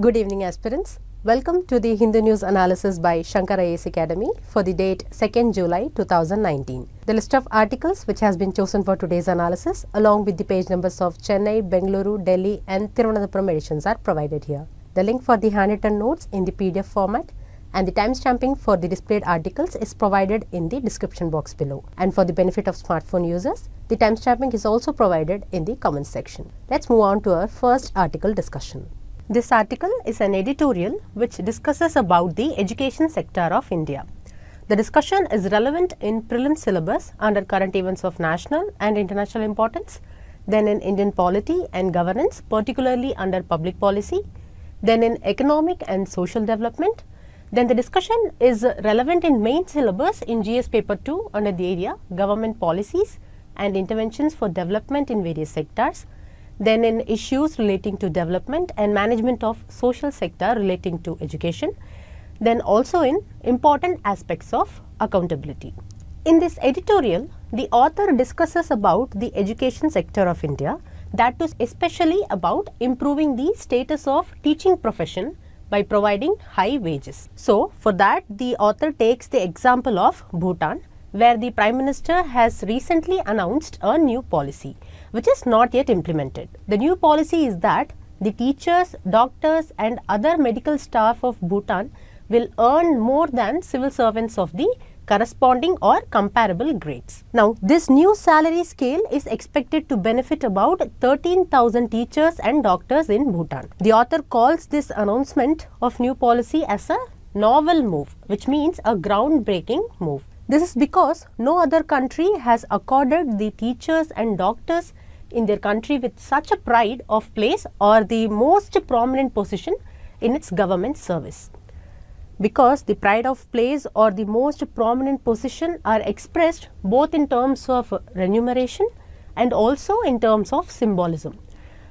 Good evening aspirants. Welcome to the Hindu News analysis by Shankar IAS Academy for the date 2nd July 2019. The list of articles which has been chosen for today's analysis along with the page numbers of Chennai, Bengaluru, Delhi and Thiruvananthapuram editions are provided here. The link for the handwritten notes in the PDF format and the timestamping for the displayed articles is provided in the description box below. And for the benefit of smartphone users, the timestamping is also provided in the comments section. Let's move on to our first article discussion. This article is an editorial which discusses about the education sector of India. The discussion is relevant in prelim syllabus under current events of national and international importance, then in Indian polity and governance, particularly under public policy, then in economic and social development, then the discussion is relevant in main syllabus in GS paper 2 under the area government policies and interventions for development in various sectors, then in issues relating to development and management of social sector relating to education, then also in important aspects of accountability. In this editorial, the author discusses about the education sector of India that is especially about improving the status of teaching profession by providing high wages. So, for that the author takes the example of Bhutan where the Prime Minister has recently announced a new policy which is not yet implemented. The new policy is that the teachers, doctors and other medical staff of Bhutan will earn more than civil servants of the corresponding or comparable grades. Now, this new salary scale is expected to benefit about 13,000 teachers and doctors in Bhutan. The author calls this announcement of new policy as a novel move, which means a groundbreaking move. This is because no other country has accorded the teachers and doctors in their country with such a pride of place or the most prominent position in its government service because the pride of place or the most prominent position are expressed both in terms of remuneration and also in terms of symbolism.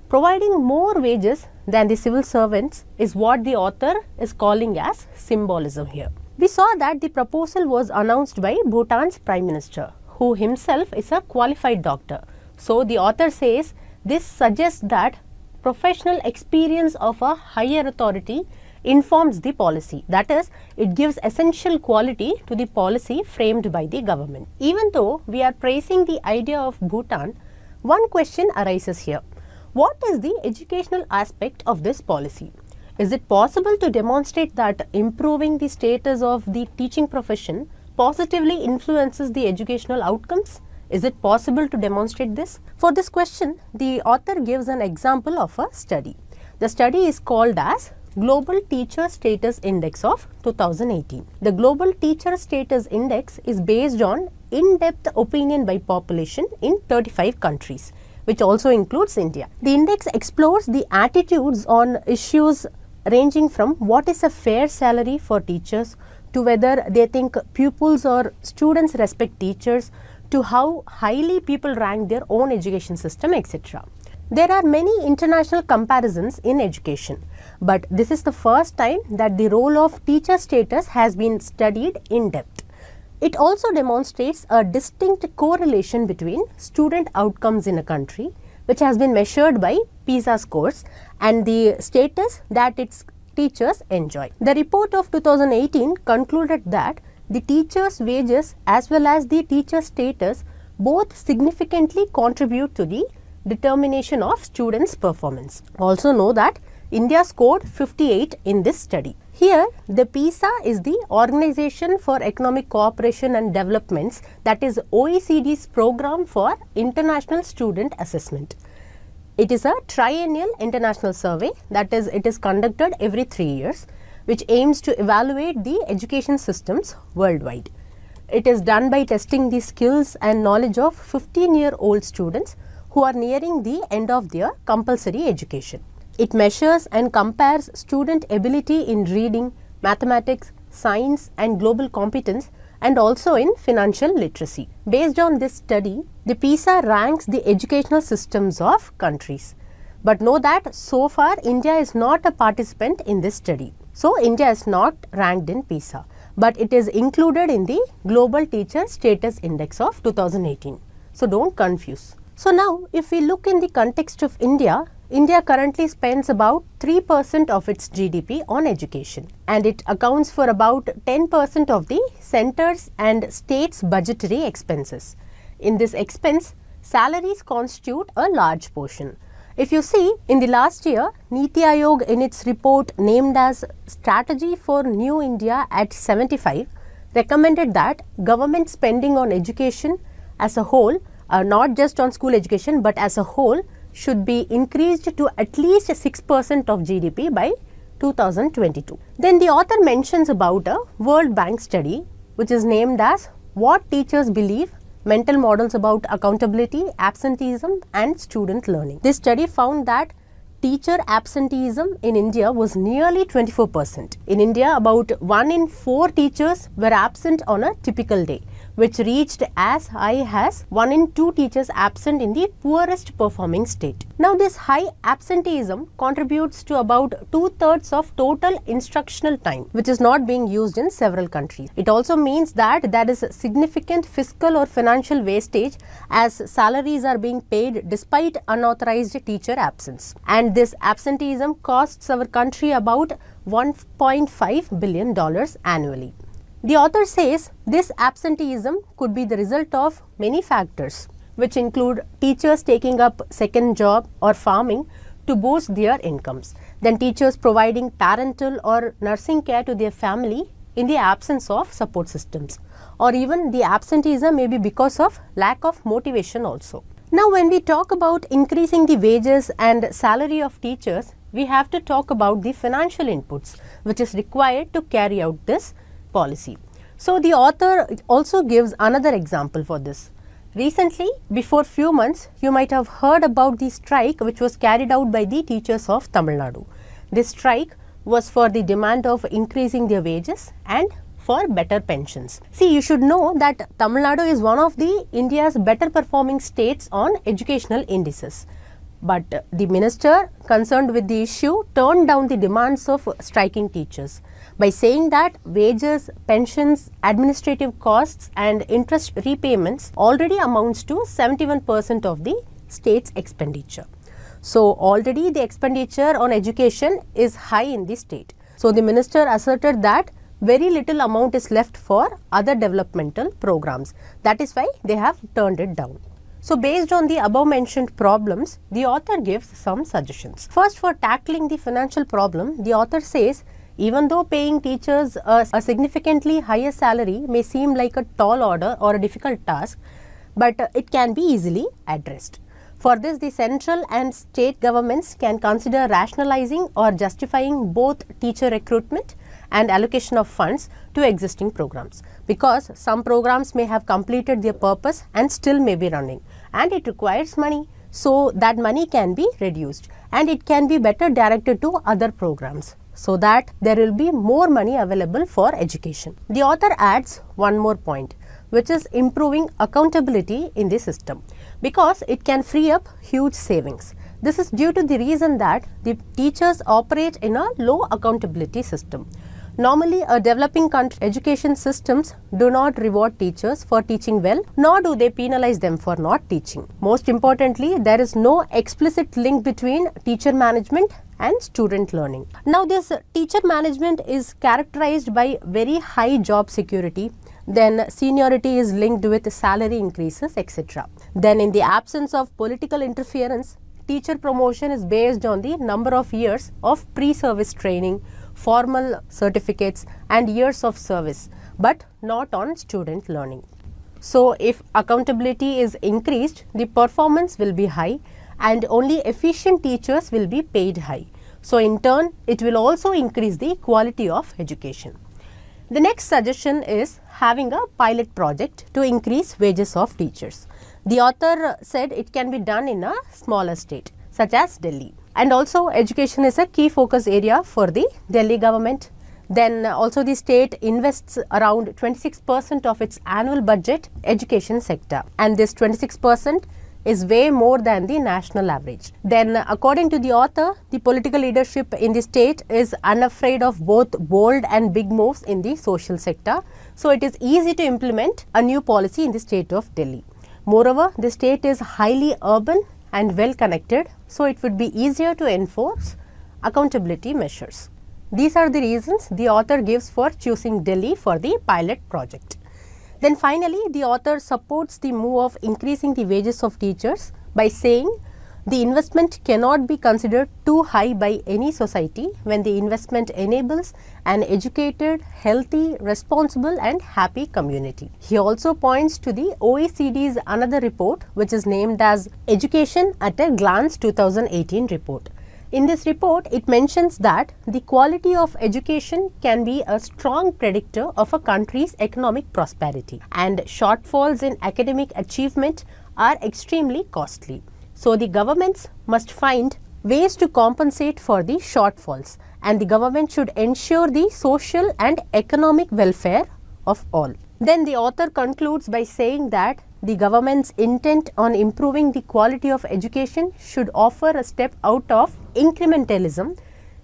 Providing more wages than the civil servants is what the author is calling as symbolism here. We saw that the proposal was announced by Bhutan's Prime Minister, who himself is a qualified doctor. So, the author says this suggests that professional experience of a higher authority informs the policy. That is, it gives essential quality to the policy framed by the government. Even though we are praising the idea of Bhutan, one question arises here. What is the educational aspect of this policy? Is it possible to demonstrate that improving the status of the teaching profession positively influences the educational outcomes? Is it possible to demonstrate this? For this question, the author gives an example of a study. The study is called as Global Teacher Status Index of 2018. The Global Teacher Status Index is based on in-depth opinion by population in 35 countries which also includes India. The index explores the attitudes on issues ranging from what is a fair salary for teachers to whether they think pupils or students respect teachers to how highly people rank their own education system etc. There are many international comparisons in education, but this is the first time that the role of teacher status has been studied in depth. It also demonstrates a distinct correlation between student outcomes in a country, which has been measured by PISA scores, and the status that its teachers enjoy. The report of 2018 concluded that the teacher's wages as well as the teacher status both significantly contribute to the determination of students' performance. Also know that India scored 58 in this study. Here, the PISA is the Organization for Economic Cooperation and Developments that is OECD's program for international student assessment. It is a triennial international survey that is it is conducted every 3 years which aims to evaluate the education systems worldwide. It is done by testing the skills and knowledge of 15 year old students who are nearing the end of their compulsory education. It measures and compares student ability in reading, mathematics, science and global competence and also in financial literacy. Based on this study, the PISA ranks the educational systems of countries. But know that so far India is not a participant in this study. So, India is not ranked in PISA, but it is included in the Global Teacher Status Index of 2018. So, do not confuse. So, now if we look in the context of India, India currently spends about 3% of its GDP on education and it accounts for about 10% of the centers and states budgetary expenses. In this expense, salaries constitute a large portion. If you see in the last year, Niti Aayog in its report named as Strategy for New India at 75 recommended that government spending on education as a whole, uh, not just on school education but as a whole should be increased to at least 6% of GDP by 2022. Then the author mentions about a World Bank study which is named as What Teachers Believe Mental Models about Accountability, Absenteeism and Student Learning. This study found that teacher absenteeism in India was nearly 24%. In India, about 1 in 4 teachers were absent on a typical day which reached as high as 1 in 2 teachers absent in the poorest performing state. Now this high absenteeism contributes to about two-thirds of total instructional time which is not being used in several countries. It also means that there is significant fiscal or financial wastage as salaries are being paid despite unauthorized teacher absence. And this absenteeism costs our country about $1.5 billion annually. The author says this absenteeism could be the result of many factors which include teachers taking up second job or farming to boost their incomes, then teachers providing parental or nursing care to their family in the absence of support systems or even the absenteeism may be because of lack of motivation also. Now when we talk about increasing the wages and salary of teachers, we have to talk about the financial inputs which is required to carry out this policy. So, the author also gives another example for this. Recently, before few months, you might have heard about the strike which was carried out by the teachers of Tamil Nadu. This strike was for the demand of increasing their wages and for better pensions. See, you should know that Tamil Nadu is one of the India's better performing states on educational indices. But the minister concerned with the issue turned down the demands of striking teachers by saying that wages, pensions, administrative costs and interest repayments already amounts to 71% of the state's expenditure. So, already the expenditure on education is high in the state. So, the minister asserted that very little amount is left for other developmental programs. That is why they have turned it down. So, based on the above mentioned problems, the author gives some suggestions. First, for tackling the financial problem, the author says even though paying teachers a, a, significantly higher salary may seem like a tall order or a difficult task, but uh, it can be easily addressed. For this, the central and state governments can consider rationalizing or justifying both teacher recruitment and allocation of funds to existing programs because some programs may have completed their purpose and still may be running and it requires money. So, that money can be reduced and it can be better directed to other programs so that there will be more money available for education. The author adds one more point which is improving accountability in the system because it can free up huge savings. This is due to the reason that the teachers operate in a low accountability system. Normally, a developing country education systems do not reward teachers for teaching well, nor do they penalize them for not teaching. Most importantly, there is no explicit link between teacher management and student learning. Now, this teacher management is characterized by very high job security, then seniority is linked with salary increases, etc. Then, in the absence of political interference, teacher promotion is based on the number of years of pre-service training, formal certificates and years of service, but not on student learning. So, if accountability is increased, the performance will be high and only efficient teachers will be paid high. So, in turn it will also increase the quality of education. The next suggestion is having a pilot project to increase wages of teachers. The author said it can be done in a smaller state such as Delhi. And also education is a key focus area for the Delhi government. Then uh, also the state invests around 26 percent of its annual budget education sector and this 26 percent is way more than the national average. Then according to the author, the political leadership in the state is unafraid of both bold and big moves in the social sector. So, it is easy to implement a new policy in the state of Delhi. Moreover, the state is highly urban and well connected so it would be easier to enforce accountability measures. These are the reasons the author gives for choosing Delhi for the pilot project. Then finally, the author supports the move of increasing the wages of teachers by saying the investment cannot be considered too high by any society when the investment enables an educated, healthy, responsible and happy community. He also points to the OECD's another report which is named as Education at a Glance 2018 report. In this report, it mentions that the quality of education can be a strong predictor of a country's economic prosperity and shortfalls in academic achievement are extremely costly. So, the governments must find ways to compensate for the shortfalls and the government should ensure the social and economic welfare of all. Then the author concludes by saying that the government's intent on improving the quality of education should offer a step out of incrementalism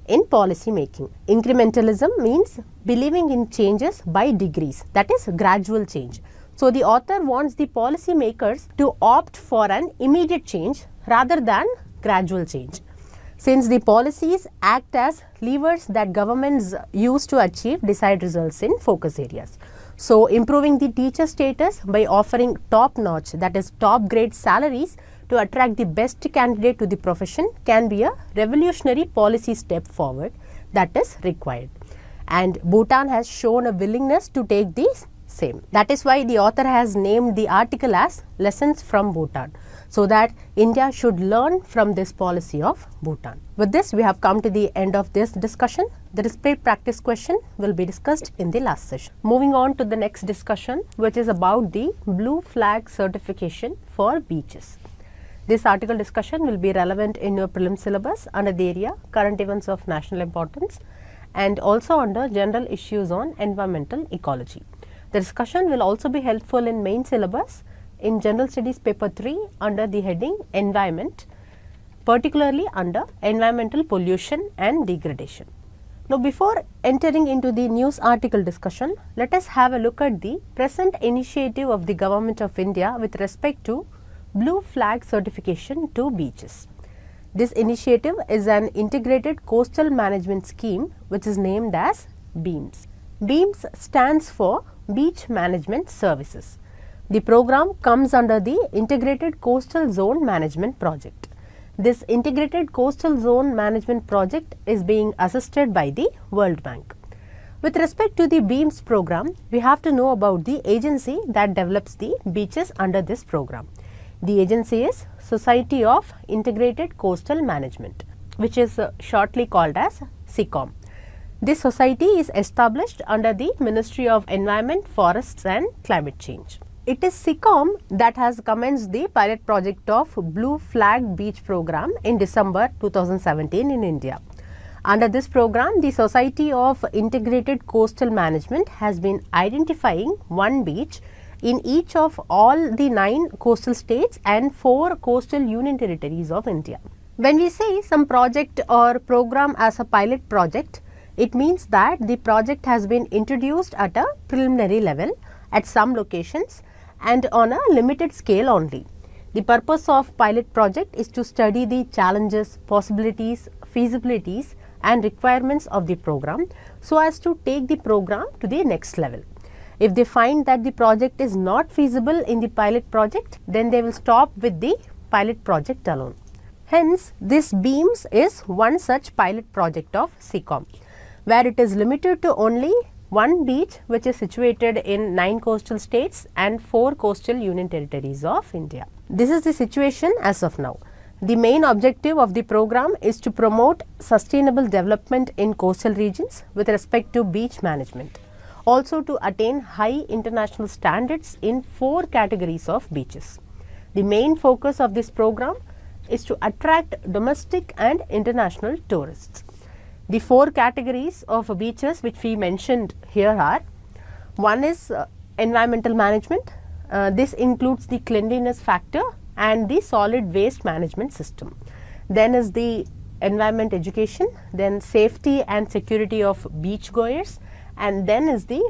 in policy making. Incrementalism means believing in changes by degrees that is gradual change. So, the author wants the policymakers to opt for an immediate change rather than gradual change. Since the policies act as levers that governments use to achieve desired results in focus areas. So, improving the teacher status by offering top notch that is top grade salaries to attract the best candidate to the profession can be a revolutionary policy step forward that is required. And Bhutan has shown a willingness to take these same. That is why the author has named the article as Lessons from Bhutan, so that India should learn from this policy of Bhutan. With this, we have come to the end of this discussion. The display practice question will be discussed in the last session. Moving on to the next discussion, which is about the blue flag certification for beaches. This article discussion will be relevant in your prelim syllabus under the area current events of national importance and also under general issues on environmental ecology. The discussion will also be helpful in main syllabus in General Studies paper 3 under the heading Environment, particularly under Environmental Pollution and Degradation. Now, before entering into the news article discussion, let us have a look at the present initiative of the Government of India with respect to blue flag certification to beaches. This initiative is an integrated coastal management scheme which is named as BEAMS. BEAMS stands for Beach Management Services. The program comes under the Integrated Coastal Zone Management Project. This Integrated Coastal Zone Management Project is being assisted by the World Bank. With respect to the BEAMS program, we have to know about the agency that develops the beaches under this program. The agency is Society of Integrated Coastal Management, which is uh, shortly called as SICOM. This society is established under the Ministry of Environment, Forests and Climate Change. It is SICOM that has commenced the pilot project of Blue Flag Beach program in December 2017 in India. Under this program, the Society of Integrated Coastal Management has been identifying one beach in each of all the nine coastal states and four coastal union territories of India. When we say some project or program as a pilot project, it means that the project has been introduced at a preliminary level at some locations and on a limited scale only. The purpose of pilot project is to study the challenges, possibilities, feasibilities and requirements of the program so as to take the program to the next level. If they find that the project is not feasible in the pilot project, then they will stop with the pilot project alone. Hence, this BEAMS is one such pilot project of SICOM where it is limited to only one beach which is situated in 9 coastal states and 4 coastal union territories of India. This is the situation as of now. The main objective of the program is to promote sustainable development in coastal regions with respect to beach management. Also to attain high international standards in 4 categories of beaches. The main focus of this program is to attract domestic and international tourists. The four categories of beaches which we mentioned here are one is uh, environmental management. Uh, this includes the cleanliness factor and the solid waste management system. Then is the environment education, then safety and security of beach goers and then is the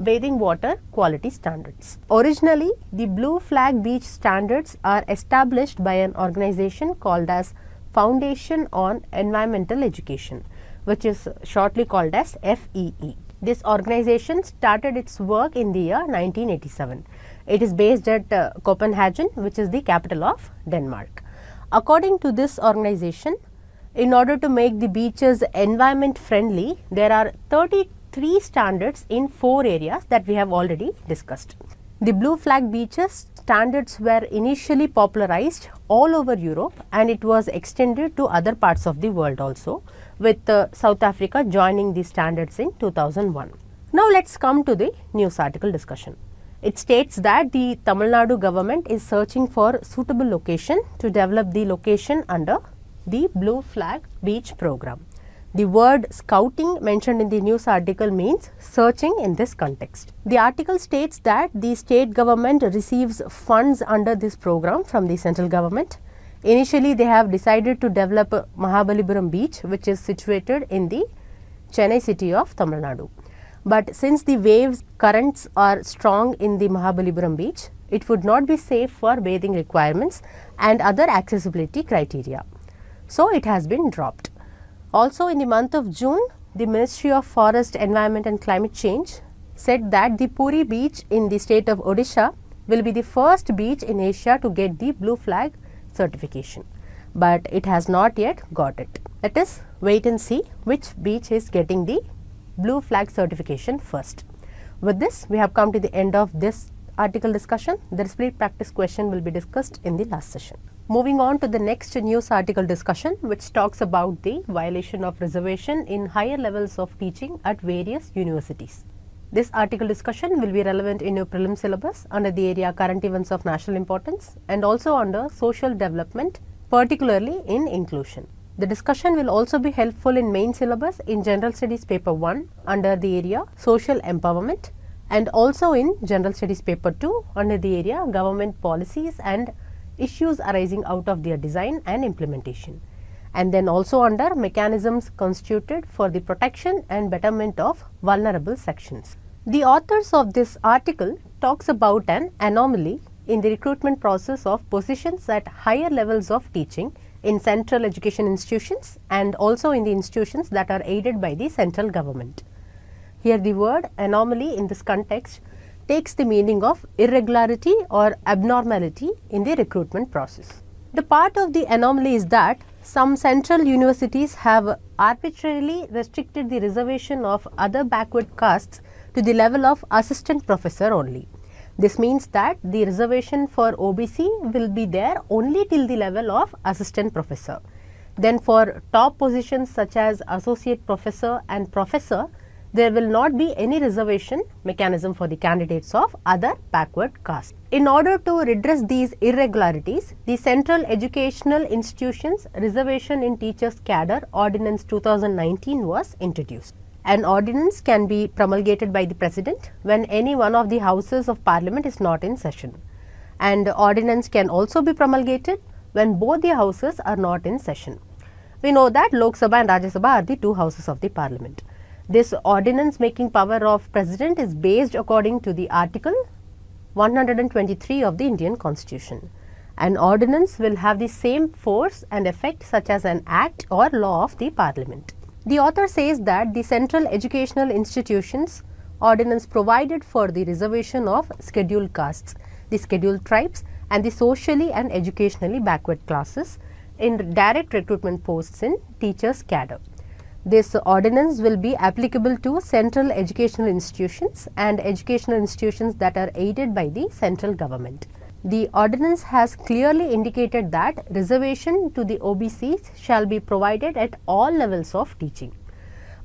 bathing water quality standards. Originally, the Blue Flag Beach standards are established by an organization called as Foundation on Environmental Education, which is shortly called as FEE. This organization started its work in the year 1987. It is based at uh, Copenhagen, which is the capital of Denmark. According to this organization, in order to make the beaches environment friendly, there are 33 standards in four areas that we have already discussed. The blue flag beaches standards were initially popularized all over Europe and it was extended to other parts of the world also with uh, South Africa joining the standards in 2001. Now let's come to the news article discussion. It states that the Tamil Nadu government is searching for suitable location to develop the location under the Blue Flag Beach program. The word scouting mentioned in the news article means searching in this context. The article states that the state government receives funds under this program from the central government. Initially, they have decided to develop Mahabalipuram beach which is situated in the Chennai city of Tamil Nadu. But since the waves currents are strong in the Mahabalipuram beach, it would not be safe for bathing requirements and other accessibility criteria so it has been dropped. Also in the month of June, the Ministry of Forest, Environment and Climate Change said that the Puri beach in the state of Odisha will be the first beach in Asia to get the blue flag certification, but it has not yet got it. Let us wait and see which beach is getting the blue flag certification first. With this, we have come to the end of this article discussion. The split practice question will be discussed in the last session. Moving on to the next news article discussion which talks about the violation of reservation in higher levels of teaching at various universities. This article discussion will be relevant in your prelim syllabus under the area current events of national importance and also under social development particularly in inclusion. The discussion will also be helpful in main syllabus in general studies paper 1 under the area social empowerment and also in general studies paper 2 under the area government policies and issues arising out of their design and implementation and then also under mechanisms constituted for the protection and betterment of vulnerable sections. The authors of this article talks about an anomaly in the recruitment process of positions at higher levels of teaching in central education institutions and also in the institutions that are aided by the central government. Here the word anomaly in this context takes the meaning of irregularity or abnormality in the recruitment process. The part of the anomaly is that some central universities have arbitrarily restricted the reservation of other backward castes to the level of assistant professor only. This means that the reservation for OBC will be there only till the level of assistant professor. Then for top positions such as associate professor and professor, there will not be any reservation mechanism for the candidates of other backward castes. In order to redress these irregularities, the Central Educational Institutions Reservation in Teachers Cadre Ordinance 2019 was introduced. An ordinance can be promulgated by the President when any one of the houses of parliament is not in session. And ordinance can also be promulgated when both the houses are not in session. We know that Lok Sabha and Rajya Sabha are the two houses of the parliament. This ordinance making power of president is based according to the article 123 of the Indian constitution. An ordinance will have the same force and effect such as an act or law of the parliament. The author says that the central educational institutions ordinance provided for the reservation of scheduled castes, the scheduled tribes and the socially and educationally backward classes in direct recruitment posts in teachers cadre. This ordinance will be applicable to central educational institutions and educational institutions that are aided by the central government. The ordinance has clearly indicated that reservation to the OBCs shall be provided at all levels of teaching.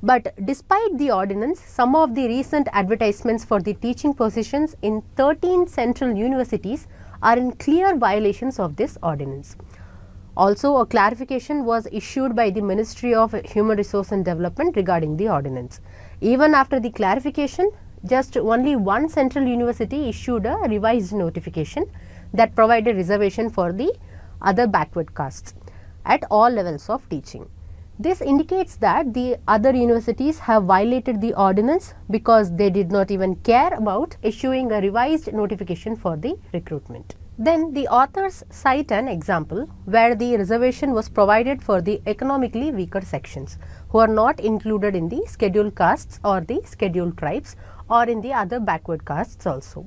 But despite the ordinance, some of the recent advertisements for the teaching positions in 13 central universities are in clear violations of this ordinance. Also, a clarification was issued by the Ministry of Human Resource and Development regarding the ordinance. Even after the clarification, just only one central university issued a revised notification that provided reservation for the other backward castes at all levels of teaching. This indicates that the other universities have violated the ordinance because they did not even care about issuing a revised notification for the recruitment. Then the authors cite an example where the reservation was provided for the economically weaker sections who are not included in the scheduled castes or the scheduled tribes or in the other backward castes also.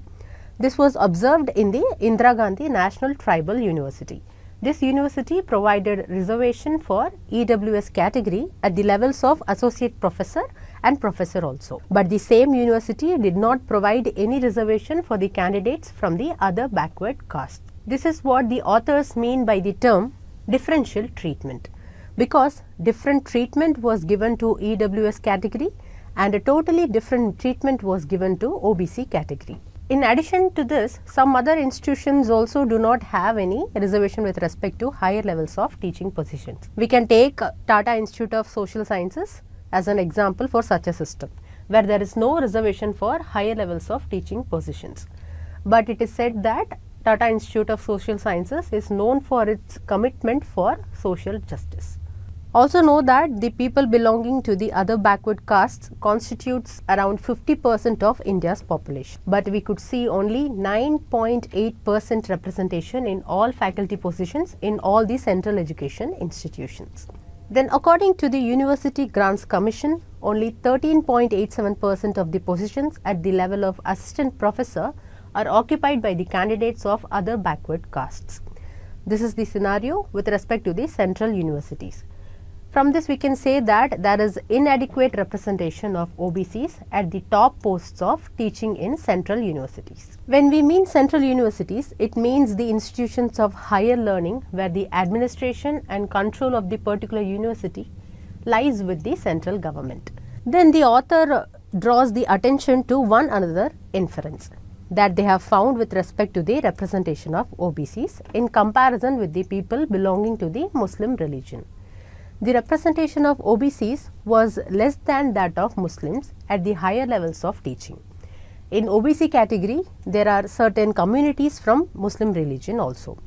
This was observed in the Indira Gandhi National Tribal University. This university provided reservation for EWS category at the levels of associate professor and professor also. But the same university did not provide any reservation for the candidates from the other backward castes. This is what the authors mean by the term differential treatment because different treatment was given to EWS category and a totally different treatment was given to OBC category. In addition to this, some other institutions also do not have any reservation with respect to higher levels of teaching positions. We can take uh, Tata Institute of Social Sciences as an example for such a system where there is no reservation for higher levels of teaching positions. But it is said that Tata Institute of Social Sciences is known for its commitment for social justice. Also know that the people belonging to the other backward castes constitutes around 50 percent of India's population. But we could see only 9.8 percent representation in all faculty positions in all the central education institutions. Then according to the University Grants Commission, only 13.87 percent of the positions at the level of assistant professor are occupied by the candidates of other backward castes. This is the scenario with respect to the central universities. From this we can say that there is inadequate representation of OBCs at the top posts of teaching in central universities. When we mean central universities, it means the institutions of higher learning where the administration and control of the particular university lies with the central government. Then the author draws the attention to one another inference that they have found with respect to the representation of OBCs in comparison with the people belonging to the Muslim religion the representation of OBCs was less than that of Muslims at the higher levels of teaching. In OBC category, there are certain communities from Muslim religion also.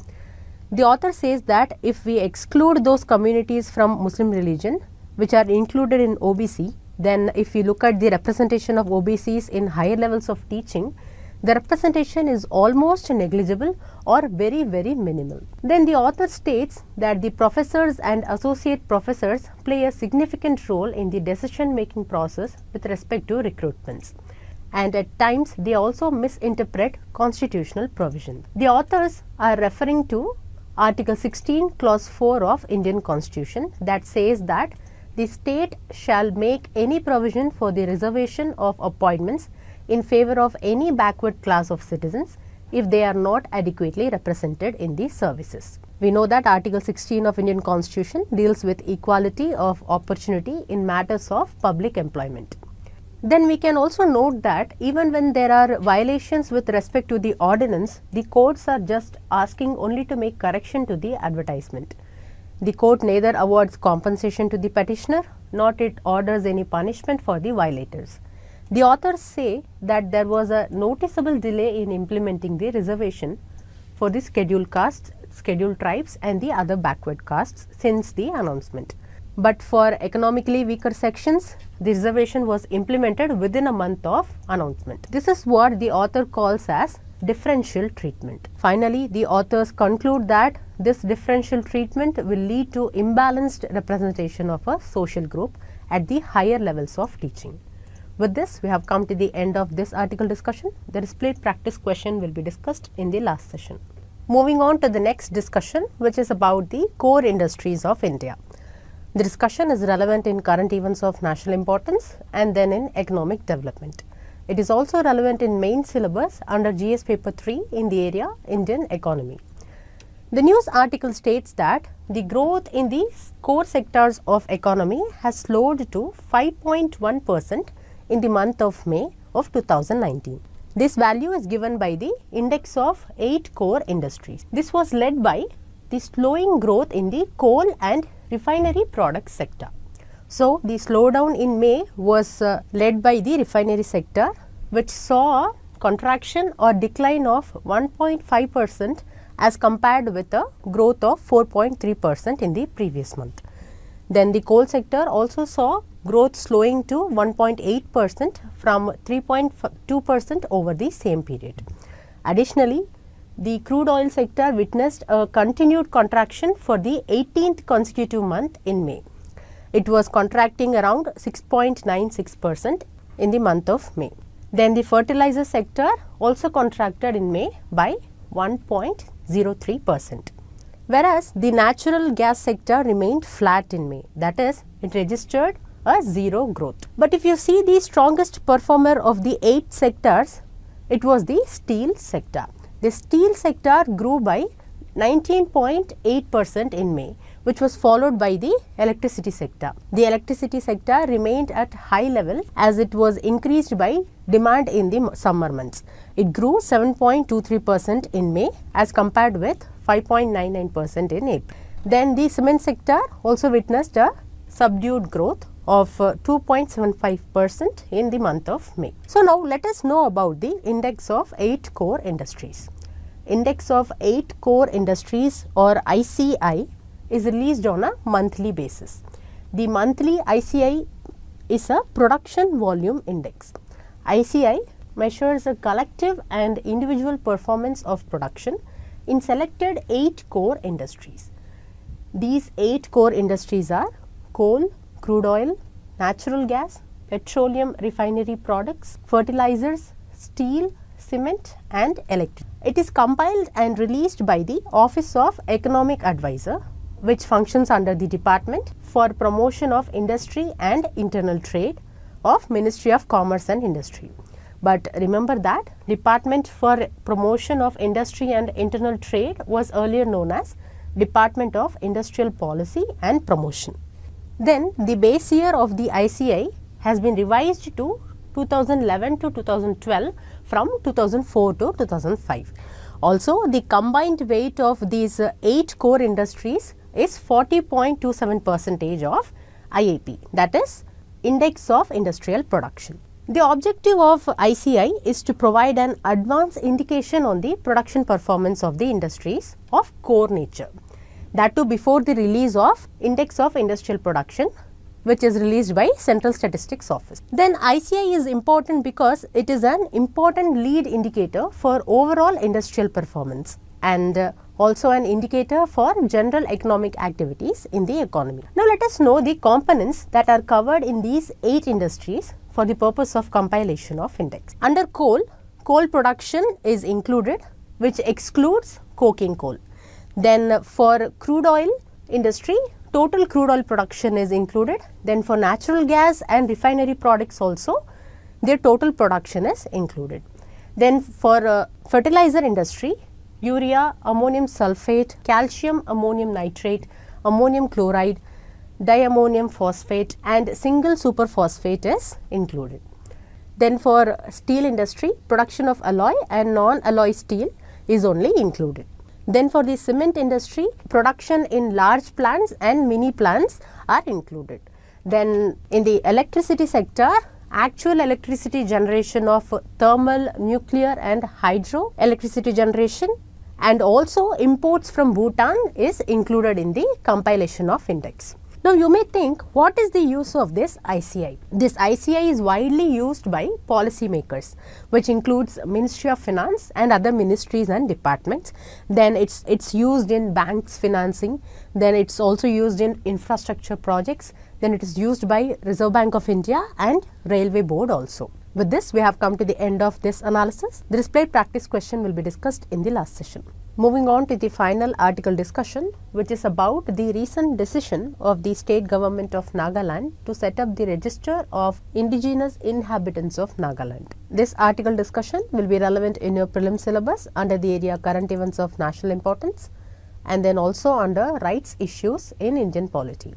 The author says that if we exclude those communities from Muslim religion which are included in OBC, then if we look at the representation of OBCs in higher levels of teaching, the representation is almost negligible or very very minimal. Then the author states that the professors and associate professors play a significant role in the decision making process with respect to recruitments and at times they also misinterpret constitutional provisions. The authors are referring to article 16 clause 4 of Indian constitution that says that the state shall make any provision for the reservation of appointments in favor of any backward class of citizens if they are not adequately represented in these services. We know that article 16 of Indian constitution deals with equality of opportunity in matters of public employment. Then we can also note that even when there are violations with respect to the ordinance, the courts are just asking only to make correction to the advertisement. The court neither awards compensation to the petitioner nor it orders any punishment for the violators. The authors say that there was a noticeable delay in implementing the reservation for the scheduled castes, scheduled tribes and the other backward castes since the announcement. But for economically weaker sections, the reservation was implemented within a month of announcement. This is what the author calls as differential treatment. Finally, the authors conclude that this differential treatment will lead to imbalanced representation of a social group at the higher levels of teaching. With this, we have come to the end of this article discussion. The split practice question will be discussed in the last session. Moving on to the next discussion, which is about the core industries of India. The discussion is relevant in current events of national importance and then in economic development. It is also relevant in main syllabus under GS paper 3 in the area Indian economy. The news article states that the growth in the core sectors of economy has slowed to 5.1 percent in the month of May of 2019. This value is given by the index of 8 core industries. This was led by the slowing growth in the coal and refinery product sector. So, the slowdown in May was uh, led by the refinery sector which saw a contraction or decline of 1.5 percent as compared with a growth of 4.3 percent in the previous month. Then the coal sector also saw growth slowing to 1.8 percent from 3.2 percent over the same period. Additionally, the crude oil sector witnessed a continued contraction for the 18th consecutive month in May. It was contracting around 6.96 percent in the month of May. Then the fertilizer sector also contracted in May by 1.03 percent. Whereas the natural gas sector remained flat in May, that is, it registered a zero growth. But if you see the strongest performer of the eight sectors, it was the steel sector. The steel sector grew by 19.8 percent in May which was followed by the electricity sector. The electricity sector remained at high level as it was increased by demand in the summer months. It grew 7.23 percent in May as compared with 5.99 percent in April. Then the cement sector also witnessed a subdued growth of uh, 2.75 percent in the month of May. So, now let us know about the index of 8 core industries. Index of 8 core industries or ICI is released on a monthly basis. The monthly ICI is a production volume index. ICI measures a collective and individual performance of production in selected 8 core industries. These 8 core industries are coal, crude oil, natural gas, petroleum refinery products, fertilizers, steel, cement and electric. It is compiled and released by the Office of Economic Advisor which functions under the Department for Promotion of Industry and Internal Trade of Ministry of Commerce and Industry. But remember that Department for Promotion of Industry and Internal Trade was earlier known as Department of Industrial Policy and Promotion. Then the base year of the ICI has been revised to 2011 to 2012 from 2004 to 2005. Also, the combined weight of these uh, eight core industries is 40.27 percentage of IIP that is Index of Industrial Production. The objective of ICI is to provide an advance indication on the production performance of the industries of core nature. That too before the release of Index of Industrial Production which is released by Central Statistics Office. Then ICI is important because it is an important lead indicator for overall industrial performance and uh, also an indicator for general economic activities in the economy. Now, let us know the components that are covered in these 8 industries for the purpose of compilation of index. Under coal, coal production is included which excludes coking coal. Then for crude oil industry, total crude oil production is included. Then for natural gas and refinery products also, their total production is included. Then for uh, fertilizer industry, urea, ammonium sulphate, calcium ammonium nitrate, ammonium chloride, diammonium phosphate and single superphosphate is included. Then for steel industry, production of alloy and non-alloy steel is only included. Then for the cement industry, production in large plants and mini plants are included. Then in the electricity sector, actual electricity generation of thermal, nuclear and hydro electricity generation and also imports from Bhutan is included in the compilation of index. Now, you may think what is the use of this ICI? This ICI is widely used by policymakers which includes Ministry of Finance and other ministries and departments. Then it's it's used in banks financing, then it's also used in infrastructure projects, then it is used by Reserve Bank of India and Railway Board also. With this, we have come to the end of this analysis. The displayed practice question will be discussed in the last session. Moving on to the final article discussion, which is about the recent decision of the state government of Nagaland to set up the register of indigenous inhabitants of Nagaland. This article discussion will be relevant in your prelim syllabus under the area current events of national importance and then also under rights issues in Indian polity.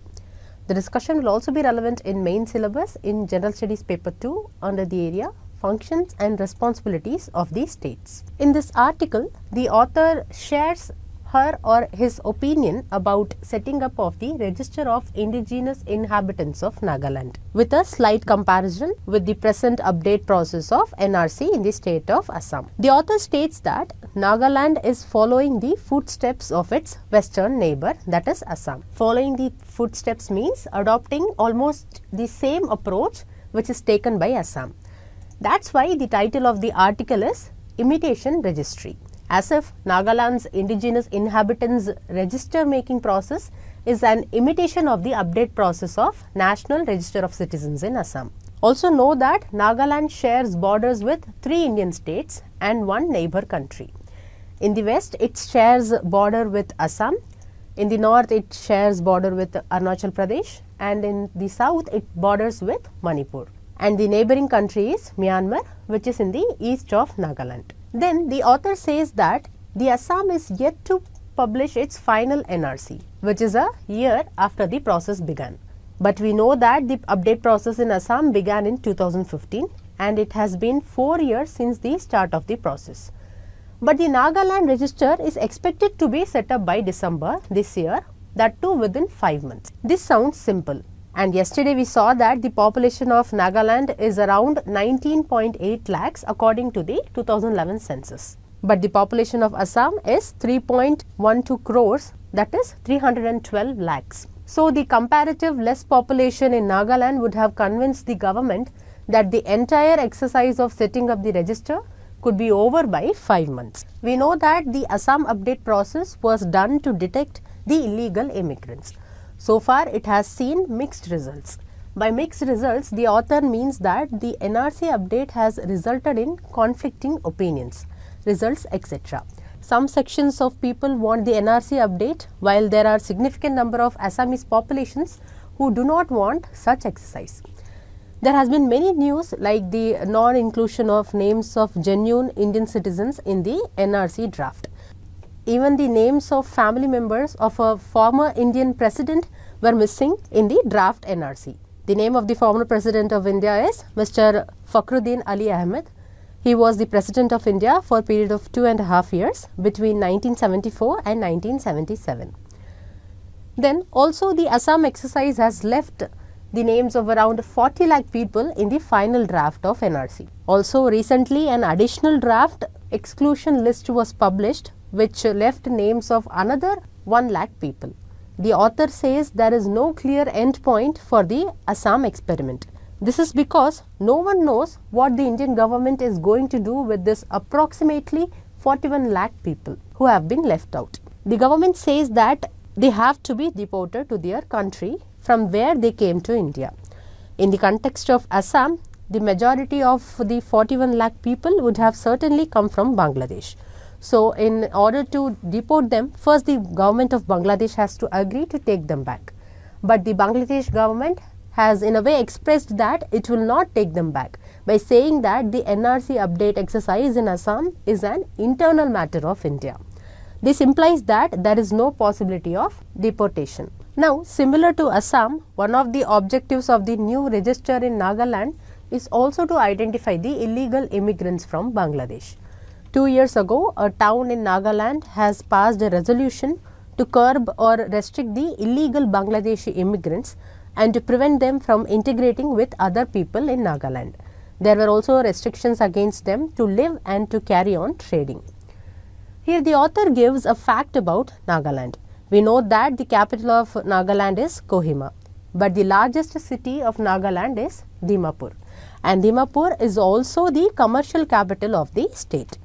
The discussion will also be relevant in main syllabus in General Studies paper 2 under the area functions and responsibilities of the states. In this article, the author shares her or his opinion about setting up of the register of indigenous inhabitants of Nagaland with a slight comparison with the present update process of NRC in the state of Assam. The author states that Nagaland is following the footsteps of its western neighbor that is Assam. Following the footsteps means adopting almost the same approach which is taken by Assam. That's why the title of the article is Imitation Registry. As if Nagaland's indigenous inhabitants register making process is an imitation of the update process of National Register of Citizens in Assam. Also know that Nagaland shares borders with three Indian states and one neighbor country. In the west, it shares border with Assam. In the north, it shares border with Arunachal Pradesh and in the south, it borders with Manipur. And the neighboring country is Myanmar, which is in the east of Nagaland. Then the author says that the Assam is yet to publish its final NRC, which is a year after the process began. But we know that the update process in Assam began in 2015 and it has been 4 years since the start of the process. But the Nagaland register is expected to be set up by December this year that too within 5 months. This sounds simple and yesterday we saw that the population of Nagaland is around 19.8 lakhs according to the 2011 census. But the population of Assam is 3.12 crores that is 312 lakhs. So, the comparative less population in Nagaland would have convinced the government that the entire exercise of setting up the register could be over by 5 months. We know that the Assam update process was done to detect the illegal immigrants. So far, it has seen mixed results. By mixed results, the author means that the NRC update has resulted in conflicting opinions, results etc. Some sections of people want the NRC update while there are significant number of Assamese populations who do not want such exercise. There has been many news like the non-inclusion of names of genuine Indian citizens in the NRC draft. Even the names of family members of a former Indian president were missing in the draft NRC. The name of the former president of India is Mr. Fakhruddin Ali Ahmed he was the President of India for a period of two and a half years between 1974 and 1977. Then also the Assam exercise has left the names of around 40 lakh people in the final draft of NRC. Also recently an additional draft exclusion list was published which left names of another 1 lakh people. The author says there is no clear end point for the Assam experiment. This is because no one knows what the Indian government is going to do with this approximately 41 lakh people who have been left out. The government says that they have to be deported to their country from where they came to India. In the context of Assam, the majority of the 41 lakh people would have certainly come from Bangladesh. So, in order to deport them, first the government of Bangladesh has to agree to take them back. But the Bangladesh government has in a way expressed that it will not take them back by saying that the NRC update exercise in Assam is an internal matter of India. This implies that there is no possibility of deportation. Now, similar to Assam, one of the objectives of the new register in Nagaland is also to identify the illegal immigrants from Bangladesh. Two years ago, a town in Nagaland has passed a resolution to curb or restrict the illegal Bangladeshi immigrants and to prevent them from integrating with other people in Nagaland. There were also restrictions against them to live and to carry on trading. Here the author gives a fact about Nagaland. We know that the capital of Nagaland is Kohima, but the largest city of Nagaland is Dimapur and Dimapur is also the commercial capital of the state.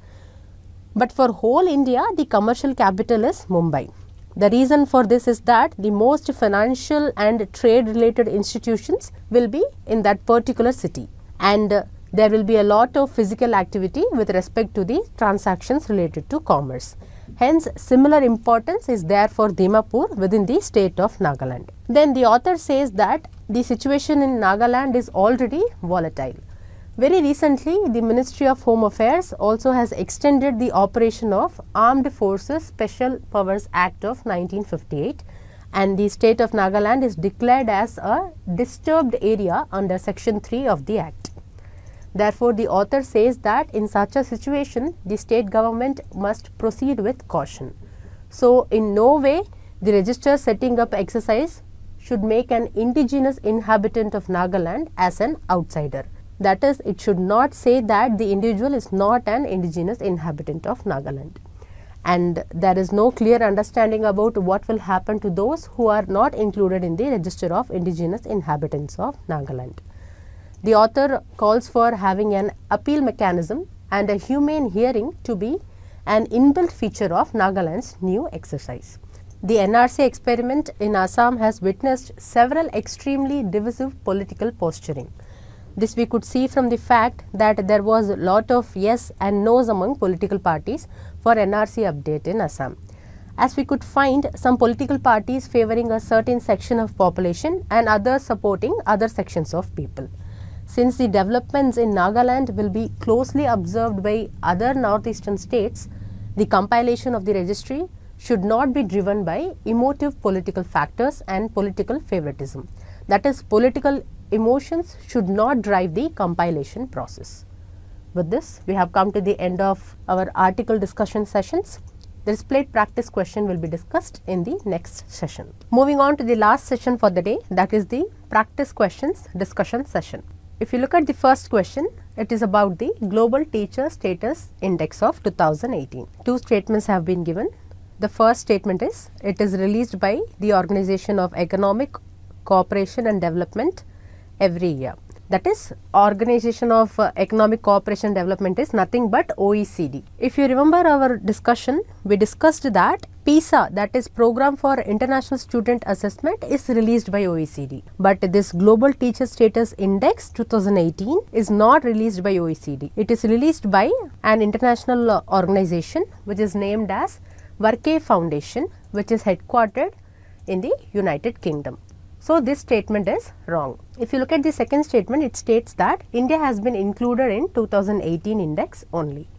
But for whole India, the commercial capital is Mumbai. The reason for this is that the most financial and trade related institutions will be in that particular city and uh, there will be a lot of physical activity with respect to the transactions related to commerce. Hence, similar importance is there for Dimapur within the state of Nagaland. Then the author says that the situation in Nagaland is already volatile. Very recently, the Ministry of Home Affairs also has extended the operation of Armed Forces Special Powers Act of 1958 and the state of Nagaland is declared as a disturbed area under section 3 of the act. Therefore, the author says that in such a situation, the state government must proceed with caution. So, in no way the register setting up exercise should make an indigenous inhabitant of Nagaland as an outsider That is, it should not say that the individual is not an indigenous inhabitant of Nagaland. And there is no clear understanding about what will happen to those who are not included in the register of indigenous inhabitants of Nagaland. The author calls for having an appeal mechanism and a humane hearing to be an inbuilt feature of Nagaland's new exercise. The NRC experiment in Assam has witnessed several extremely divisive political posturing. This we could see from the fact that there was a lot of yes and no's among political parties for NRC update in Assam. As we could find some political parties favoring a certain section of population and others supporting other sections of people. Since the developments in Nagaland will be closely observed by other northeastern states, the compilation of the registry should not be driven by emotive political factors and political favoritism. That is, political emotions should not drive the compilation process. With this, we have come to the end of our article discussion sessions. The displayed practice question will be discussed in the next session. Moving on to the last session for the day, that is the practice questions discussion session. If you look at the first question, it is about the Global Teacher Status Index of 2018. Two statements have been given. The first statement is, it is released by the Organization of Economic Cooperation and Development every year. That is Organization of uh, Economic Cooperation Development is nothing but OECD. If you remember our discussion, we discussed that PISA that is Program for International Student Assessment is released by OECD. But this Global Teacher Status Index 2018 is not released by OECD. It is released by an international uh, organization which is named as Varkey Foundation which is headquartered in the United Kingdom. So, this statement is wrong. If you look at the second statement, it states that India has been included in 2018 index only.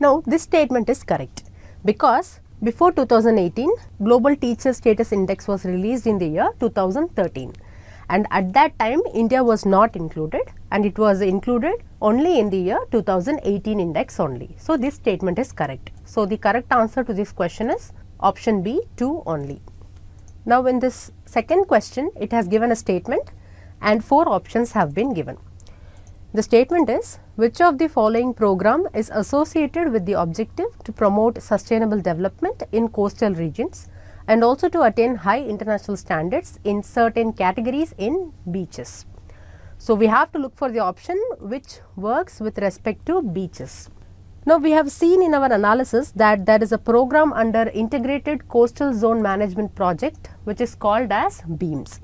Now, this statement is correct because before 2018, Global Teacher Status Index was released in the year 2013 and at that time India was not included and it was included only in the year 2018 index only. So, this statement is correct. So, the correct answer to this question is option B 2 only. Now, in this second question, it has given a statement and four options have been given. The statement is which of the following program is associated with the objective to promote sustainable development in coastal regions and also to attain high international standards in certain categories in beaches. So, we have to look for the option which works with respect to beaches. Now, we have seen in our analysis that there is a program under Integrated Coastal Zone Management Project which is called as BEAMS.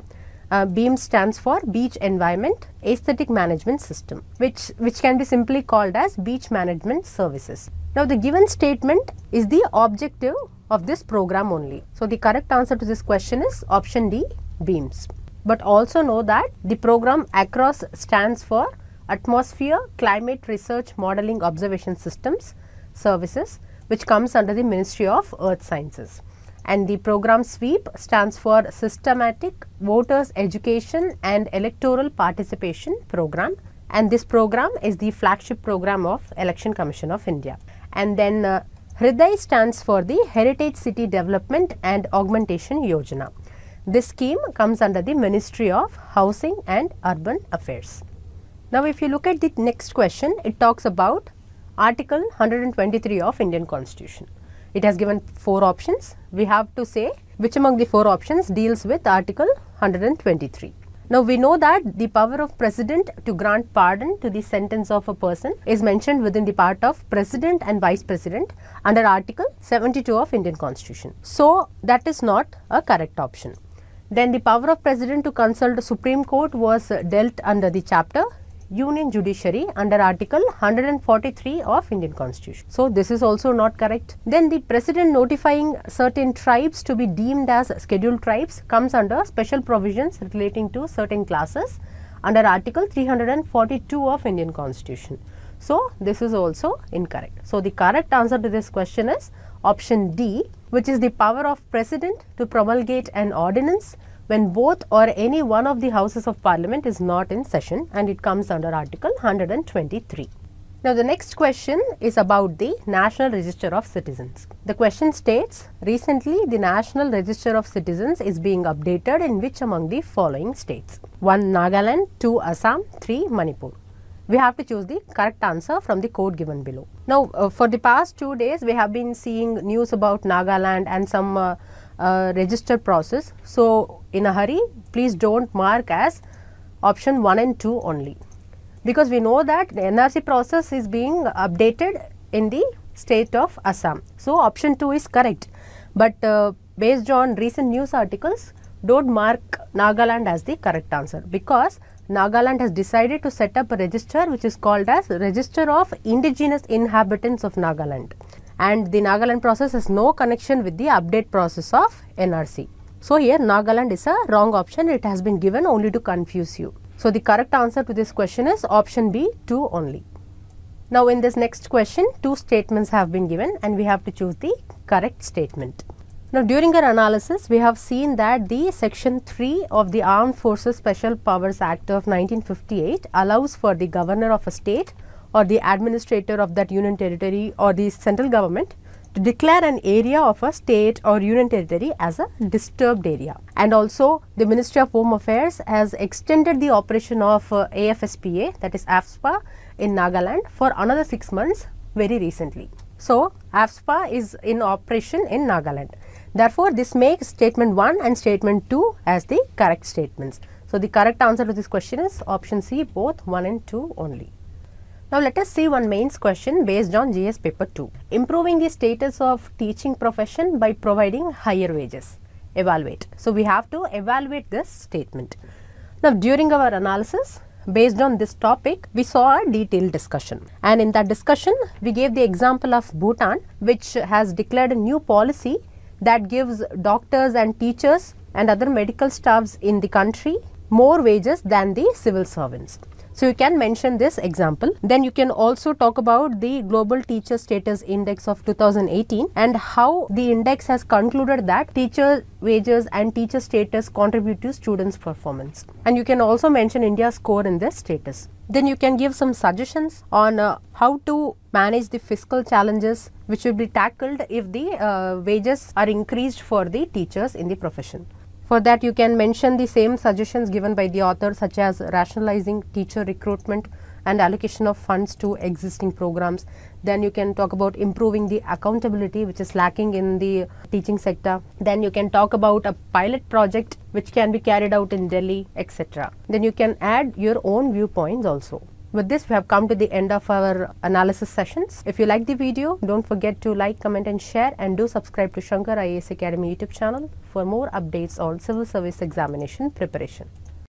Uh, BEAMS stands for Beach Environment Aesthetic Management System which, which can be simply called as Beach Management Services. Now, the given statement is the objective of this program only. So, the correct answer to this question is option D BEAMS. But also know that the program across stands for Atmosphere Climate Research Modeling Observation Systems Services which comes under the Ministry of Earth Sciences. And the program SVEEP stands for Systematic Voters Education and Electoral Participation Program and this program is the flagship program of Election Commission of India. And then uh, HRIDAY stands for the Heritage City Development and Augmentation Yojana. This scheme comes under the Ministry of Housing and Urban Affairs. Now, if you look at the next question, it talks about Article 123 of Indian Constitution. It has given four options. We have to say which among the four options deals with Article 123. Now, we know that the power of President to grant pardon to the sentence of a person is mentioned within the part of President and Vice President under Article 72 of Indian Constitution. So, that is not a correct option. Then the power of President to consult the Supreme Court was dealt under the chapter Union Judiciary under Article 143 of Indian Constitution. So, this is also not correct. Then the President notifying certain tribes to be deemed as scheduled tribes comes under special provisions relating to certain classes under Article 342 of Indian Constitution. So, this is also incorrect. So, the correct answer to this question is option D which is the power of President to promulgate an ordinance when both or any one of the houses of parliament is not in session and it comes under article 123. Now, the next question is about the National Register of Citizens. The question states, recently the National Register of Citizens is being updated in which among the following states? 1 Nagaland, 2 Assam, 3 Manipur. we have to choose the correct answer from the code given below. Now, uh, for the past two days, we have been seeing news about Nagaland and some uh, register process. So, in a hurry, please don't mark as option 1 and 2 only because we know that the NRC process is being updated in the state of Assam. So, option 2 is correct, but uh, based on recent news articles do not mark Nagaland as the correct answer because Nagaland has decided to set up a register which is called as Register of Indigenous Inhabitants of Nagaland and the Nagaland process has no connection with the update process of NRC. So, here Nagaland is a wrong option it has been given only to confuse you. So, the correct answer to this question is option B 2 only. Now, in this next question two statements have been given and we have to choose the correct statement. Now, during our analysis, we have seen that the section 3 of the Armed Forces Special Powers Act of 1958 allows for the governor of a state or the administrator of that union territory or the central government to declare an area of a state or union territory as a disturbed area. And also the Ministry of Home Affairs has extended the operation of uh, AFSPA that is AFSPA in Nagaland for another 6 months very recently. So, AFSPA is in operation in Nagaland. Therefore, this makes statement 1 and statement 2 as the correct statements. So, the correct answer to this question is option C both 1 and 2 only. Now, let us see one mains question based on GS paper 2. Improving the status of teaching profession by providing higher wages. Evaluate. So, we have to evaluate this statement. Now, during our analysis, based on this topic, we saw a detailed discussion. And in that discussion, we gave the example of Bhutan, which has declared a new policy that gives doctors and teachers and other medical staffs in the country more wages than the civil servants. So, you can mention this example. Then you can also talk about the Global Teacher Status Index of 2018 and how the index has concluded that teacher wages and teacher status contribute to students' performance. And you can also mention India's score in this status. Then you can give some suggestions on uh, how to manage the fiscal challenges which will be tackled if the uh, wages are increased for the teachers in the profession. For that you can mention the same suggestions given by the author such as rationalizing teacher recruitment and allocation of funds to existing programs. Then you can talk about improving the accountability which is lacking in the teaching sector. Then you can talk about a pilot project which can be carried out in Delhi etc. Then you can add your own viewpoints also. With this, we have come to the end of our analysis sessions. If you like the video, don't forget to like, comment and share and do subscribe to Shankar IAS Academy YouTube channel for more updates on civil service examination preparation.